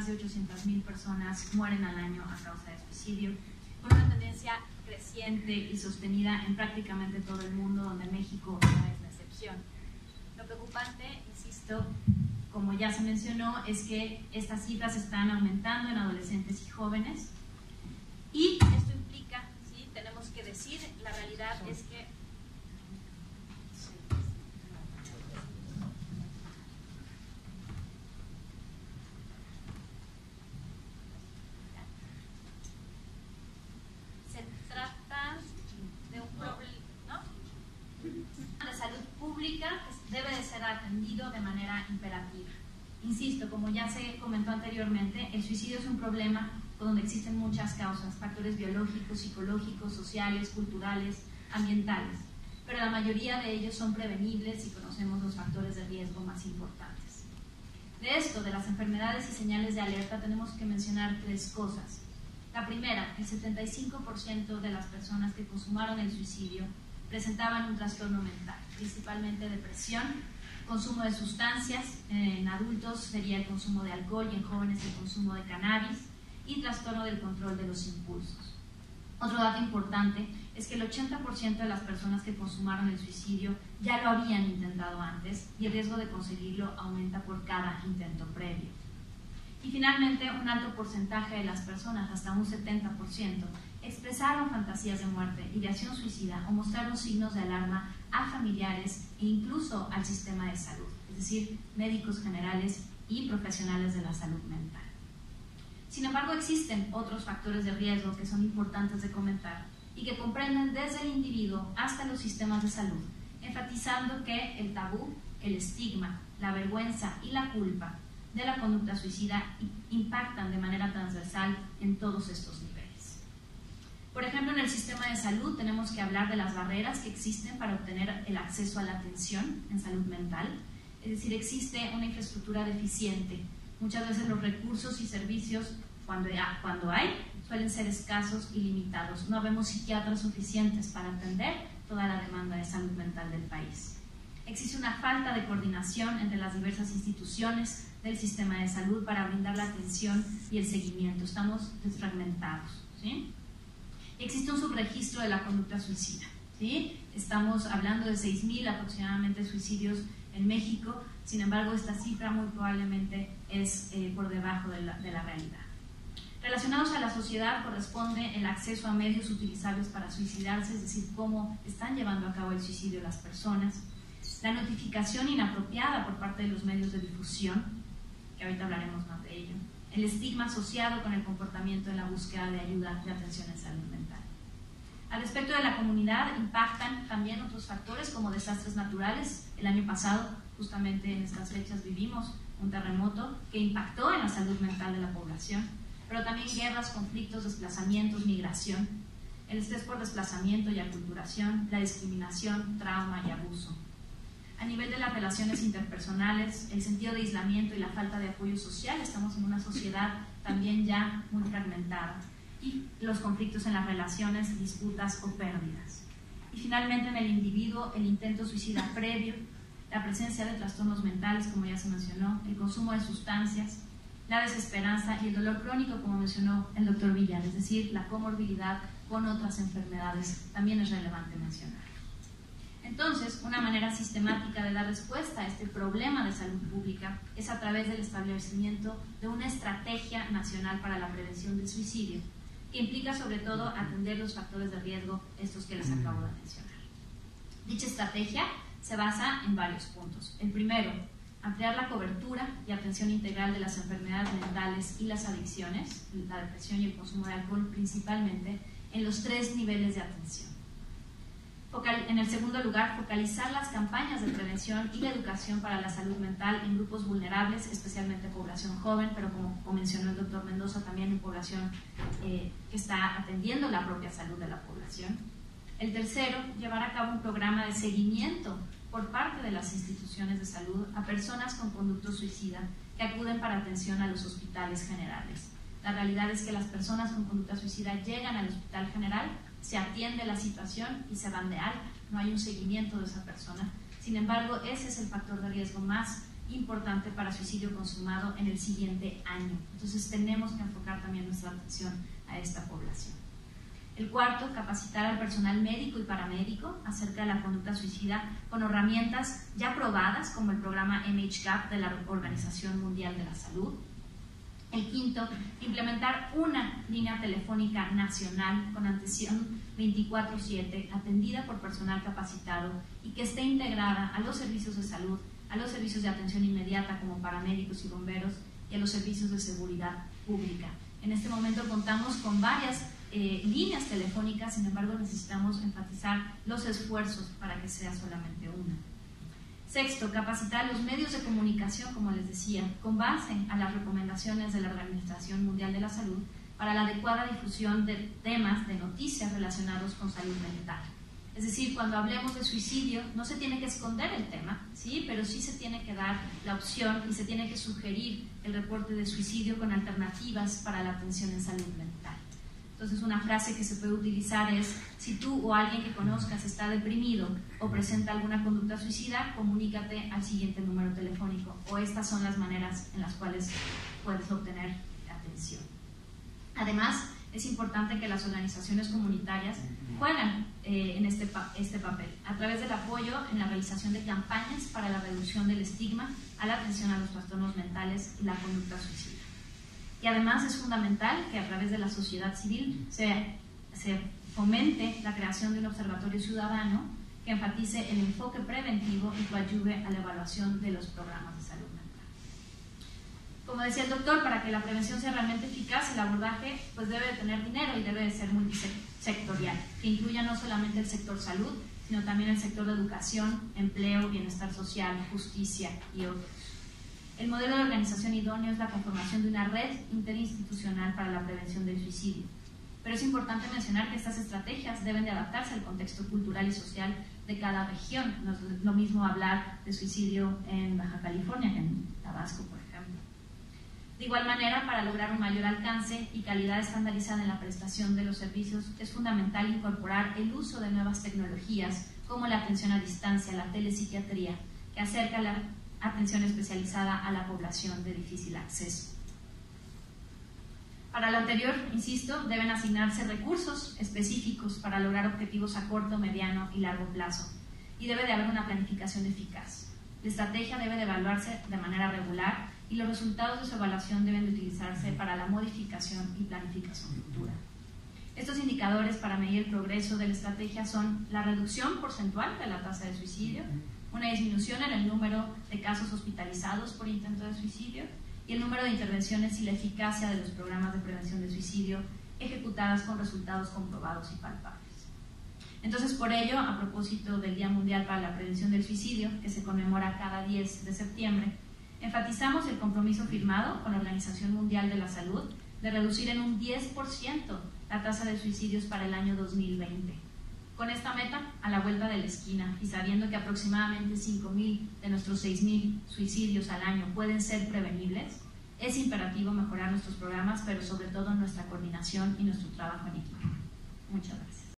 más de 800.000 personas mueren al año a causa de suicidio, con una tendencia creciente y sostenida en prácticamente todo el mundo, donde México no es la excepción. Lo preocupante, insisto, como ya se mencionó, es que estas cifras están aumentando en adolescentes y jóvenes. Y esto implica, ¿sí? tenemos que decir, la realidad es que se trata de un problema de salud pública que debe de ser atendido de manera imperativa. Insisto, como ya se comentó anteriormente, el suicidio es un problema donde existen muchas causas, factores biológicos, psicológicos, sociales, culturales, ambientales, pero la mayoría de ellos son prevenibles si conocemos los factores de riesgo más importantes. De esto, de las enfermedades y señales de alerta, tenemos que mencionar tres cosas. La primera, el 75% de las personas que consumaron el suicidio presentaban un trastorno mental, principalmente depresión, consumo de sustancias, en adultos sería el consumo de alcohol y en jóvenes el consumo de cannabis y trastorno del control de los impulsos. Otro dato importante es que el 80% de las personas que consumaron el suicidio ya lo habían intentado antes y el riesgo de conseguirlo aumenta por cada intento previo. Y finalmente, un alto porcentaje de las personas, hasta un 70%, expresaron fantasías de muerte, ideación suicida o mostraron signos de alarma a familiares e incluso al sistema de salud, es decir, médicos generales y profesionales de la salud mental. Sin embargo, existen otros factores de riesgo que son importantes de comentar y que comprenden desde el individuo hasta los sistemas de salud, enfatizando que el tabú, el estigma, la vergüenza y la culpa de la conducta suicida impactan de manera transversal en todos estos niveles. Por ejemplo, en el sistema de salud tenemos que hablar de las barreras que existen para obtener el acceso a la atención en salud mental, es decir, existe una infraestructura deficiente. Muchas veces los recursos y servicios, cuando, cuando hay, suelen ser escasos y limitados. No vemos psiquiatras suficientes para atender toda la demanda de salud mental del país. Existe una falta de coordinación entre las diversas instituciones del sistema de salud para brindar la atención y el seguimiento. Estamos desfragmentados. ¿sí? Existe un subregistro de la conducta suicida. ¿sí? Estamos hablando de 6.000 aproximadamente suicidios en México, sin embargo esta cifra muy probablemente es eh, por debajo de la, de la realidad. Relacionados a la sociedad corresponde el acceso a medios utilizables para suicidarse, es decir, cómo están llevando a cabo el suicidio las personas, la notificación inapropiada por parte de los medios de difusión, que ahorita hablaremos más de ello, el estigma asociado con el comportamiento en la búsqueda de ayuda de atención en salud mental. Al respecto de la comunidad, impactan también otros factores como desastres naturales. El año pasado, justamente en estas fechas, vivimos un terremoto que impactó en la salud mental de la población, pero también guerras, conflictos, desplazamientos, migración, el estrés por desplazamiento y aculturación, la discriminación, trauma y abuso. A nivel de las relaciones interpersonales, el sentido de aislamiento y la falta de apoyo social, estamos en una sociedad también ya muy fragmentada. Y los conflictos en las relaciones, disputas o pérdidas. Y finalmente en el individuo, el intento suicida previo, la presencia de trastornos mentales, como ya se mencionó, el consumo de sustancias, la desesperanza y el dolor crónico, como mencionó el doctor Villar, es decir, la comorbilidad con otras enfermedades, también es relevante mencionar. Entonces, una manera sistemática de dar respuesta a este problema de salud pública es a través del establecimiento de una estrategia nacional para la prevención del suicidio, que implica sobre todo atender los factores de riesgo, estos que les acabo de mencionar. Dicha estrategia se basa en varios puntos. El primero, ampliar la cobertura y atención integral de las enfermedades mentales y las adicciones, la depresión y el consumo de alcohol principalmente, en los tres niveles de atención en el segundo lugar, focalizar las campañas de prevención y de educación para la salud mental en grupos vulnerables, especialmente población joven, pero como, mencionó el doctor Mendoza, también en población eh, que está atendiendo la propia salud de la población. El tercero, llevar a cabo un programa de seguimiento por parte de las instituciones de salud a personas con conducto suicida que acuden para atención a los hospitales generales. La realidad es que las personas con conducta suicida llegan al hospital general se atiende la situación y se van de alta, no hay un seguimiento de esa persona. Sin embargo, ese es el factor de riesgo más importante para suicidio consumado en el siguiente año. Entonces tenemos que enfocar también nuestra atención a esta población. El cuarto, capacitar al personal médico y paramédico acerca de la conducta suicida con herramientas ya probadas como el programa MHGAP de la Organización Mundial de la Salud. El quinto, implementar una línea telefónica nacional con atención 24/7 atendida por personal capacitado y que esté integrada a los servicios de salud, a los servicios de atención inmediata como paramédicos y bomberos y a los servicios de seguridad pública. En este momento contamos con varias eh, líneas telefónicas, sin embargo necesitamos enfatizar los esfuerzos para que sea solamente una. Sexto, capacitar los medios de comunicación, como les decía, con base a las recomendaciones de la Organización Mundial de la Salud para la adecuada difusión de temas, de noticias relacionados con salud mental. Es decir, cuando hablemos de suicidio, no se tiene que esconder el tema, ¿sí? pero sí se tiene que dar la opción y se tiene que sugerir el reporte de suicidio con alternativas para la atención en salud mental. Entonces, una frase que se puede utilizar es, si tú o alguien que conozcas está deprimido o presenta alguna conducta suicida, comunícate al siguiente número telefónico. O estas son las maneras en las cuales puedes obtener atención. Además, es importante que las organizaciones comunitarias juegan eh, en este, este papel a través del apoyo en la realización de campañas para la reducción del estigma a la atención a los trastornos mentales y la conducta suicida. Y además es fundamental que a través de la sociedad civil se, se fomente la creación de un observatorio ciudadano que enfatice el enfoque preventivo y ayude a la evaluación de los programas de salud mental. Como decía el doctor, para que la prevención sea realmente eficaz, el abordaje pues debe de tener dinero y debe de ser multisectorial, que incluya no solamente el sector salud, sino también el sector de educación, empleo, bienestar social, justicia y otros. El modelo de organización idóneo es la conformación de una red interinstitucional para la prevención del suicidio. Pero es importante mencionar que estas estrategias deben de adaptarse al contexto cultural y social de cada región. No es lo mismo hablar de suicidio en Baja California que en Tabasco, por ejemplo. De igual manera, para lograr un mayor alcance y calidad estandarizada en la prestación de los servicios, es fundamental incorporar el uso de nuevas tecnologías como la atención a distancia, la telepsiquiatría, que acerca la atención especializada a la población de difícil acceso. Para lo anterior, insisto, deben asignarse recursos específicos para lograr objetivos a corto, mediano y largo plazo y debe de haber una planificación eficaz. La estrategia debe de evaluarse de manera regular y los resultados de su evaluación deben de utilizarse para la modificación y planificación futura. Estos indicadores para medir el progreso de la estrategia son la reducción porcentual de la tasa de suicidio, una disminución en el número de casos hospitalizados por intento de suicidio y el número de intervenciones y la eficacia de los programas de prevención de suicidio ejecutadas con resultados comprobados y palpables. Entonces, por ello, a propósito del Día Mundial para la Prevención del Suicidio, que se conmemora cada 10 de septiembre, enfatizamos el compromiso firmado con la Organización Mundial de la Salud de reducir en un 10% la tasa de suicidios para el año 2020 con esta meta a la vuelta de la esquina y sabiendo que aproximadamente 5.000 de nuestros 6.000 suicidios al año pueden ser prevenibles, es imperativo mejorar nuestros programas, pero sobre todo nuestra coordinación y nuestro trabajo en equipo. Muchas gracias.